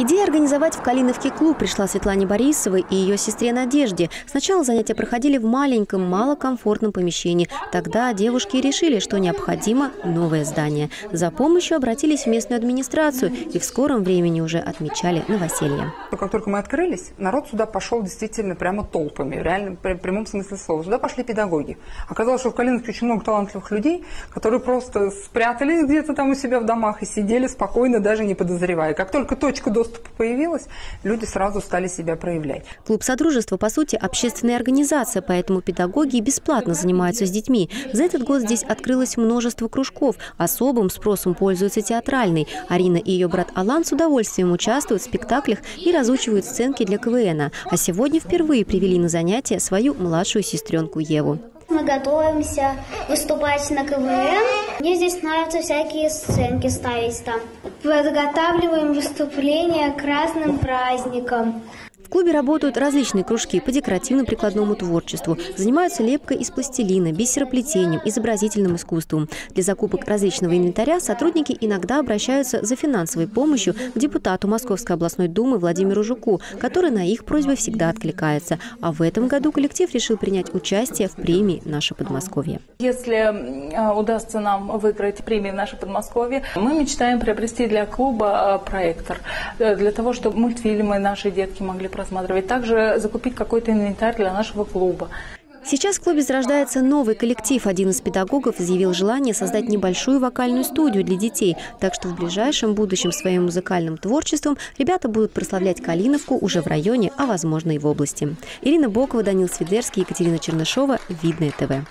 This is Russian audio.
Идея организовать в Калиновке клуб пришла Светлане Борисовой и ее сестре Надежде. Сначала занятия проходили в маленьком, малокомфортном помещении. Тогда девушки решили, что необходимо новое здание. За помощью обратились в местную администрацию и в скором времени уже отмечали новоселье. Как только мы открылись, народ сюда пошел действительно прямо толпами, в прямом смысле слова. Сюда пошли педагоги. Оказалось, что в Калиновке очень много талантливых людей, которые просто спрятались где-то там у себя в домах и сидели спокойно, даже не подозревая. Как только точка доступа доступа появилась, люди сразу стали себя проявлять. Клуб Содружества, по сути, общественная организация, поэтому педагоги бесплатно занимаются с детьми. За этот год здесь открылось множество кружков. Особым спросом пользуется театральный. Арина и ее брат Алан с удовольствием участвуют в спектаклях и разучивают сценки для КВН. А сегодня впервые привели на занятия свою младшую сестренку Еву. Мы готовимся выступать на КВН. Мне здесь нравятся всякие сценки ставить там. Подготавливаем выступления к разным праздникам. В клубе работают различные кружки по декоративно-прикладному творчеству. Занимаются лепкой из пластилина, бисероплетением, изобразительным искусством. Для закупок различного инвентаря сотрудники иногда обращаются за финансовой помощью к депутату Московской областной думы Владимиру Жуку, который на их просьбы всегда откликается. А в этом году коллектив решил принять участие в премии «Наше Подмосковье». Если а, удастся нам выиграть премию «Наше Подмосковье», мы мечтаем приобрести для клуба а, проектор, э, для того, чтобы мультфильмы наши детки могли просматривать. Также закупить какой-то инвентарь для нашего клуба. Сейчас в клубе зарождается новый коллектив. Один из педагогов изъявил желание создать небольшую вокальную студию для детей. Так что в ближайшем будущем своим музыкальным творчеством ребята будут прославлять Калиновку уже в районе, а возможно и в области. Ирина Бокова, Данил Свидерский, Екатерина Чернышова. Видное ТВ.